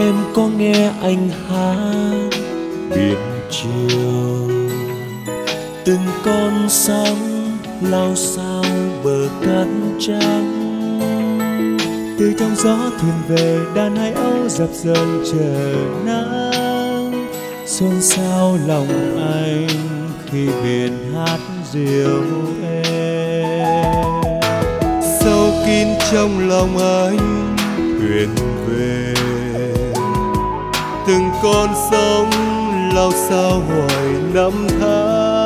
Em có nghe anh hát biển chiều? Từng con sóng lao sao bờ cát trắng. Từ trong gió thuyền về, đàn hai âu dập dờn chờ nắng. Xôn xao lòng anh khi biển hát diều em. Sâu kín trong lòng anh, thuyền về từng con sóng lao sao hồi năm tháng.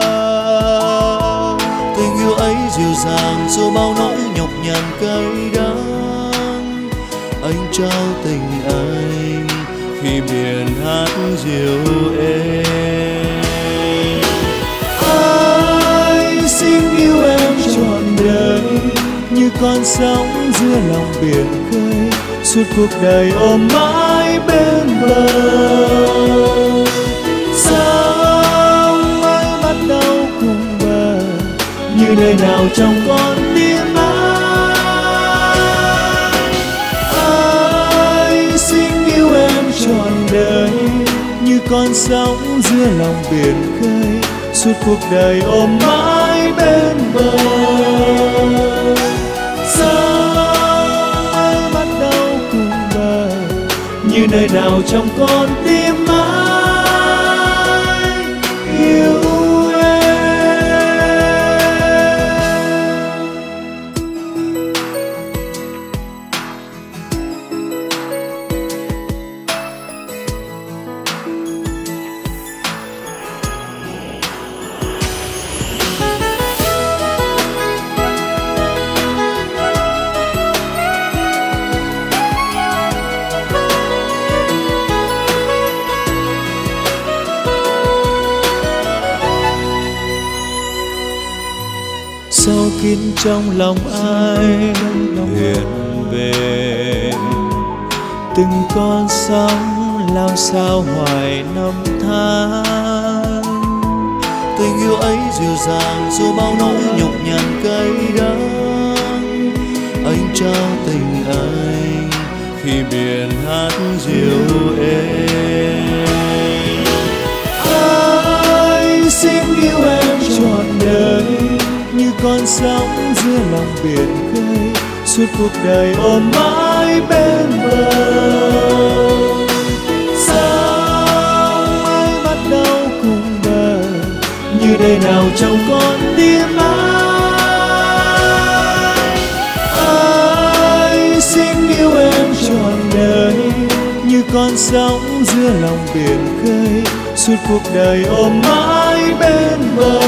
Tình yêu ấy dịu dàng dù bao nỗi nhọc nhằn cay đắng. Anh trao tình anh khi biển hát dịu êm. Anh xin yêu em trọn đời như con sóng giữa lòng biển khơi suốt cuộc đời ôm mãi bên bờ. Sao mới bắt đầu cùng bờ? Như nơi nào trong con tim anh anh xin yêu em trọn đời như con sóng giữa lòng biển khơi? Suốt cuộc đời ôm mãi bên bờ. Như nơi nào trong con tim sâu kín trong lòng anh hiện về. Từng con sóng lao sao hoài năm tháng. Tình yêu ấy dịu dàng dù bao nỗi suốt cuộc đời ôm mãi bên bờ. Sao mới bắt đầu cùng bờ? Như đời nào trong con tim ai? Ai xin yêu em trọn đời? Như con sóng giữa lòng biển khơi. Suốt cuộc đời ôm mãi bên bờ.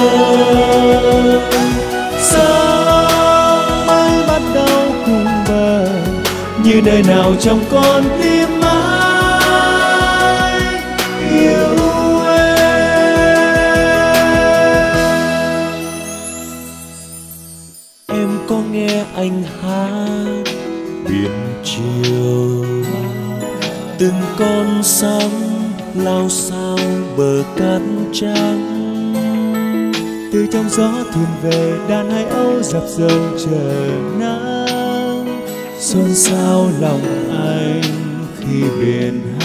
Đời nào trong con tim mãi yêu em? Em có nghe anh hát biển chiều từng con sóng lao sao bờ cát trắng? Từ trong gió thuyền về đàn hai âu dập dờn chờ nắng xôn xao lòng anh khi biển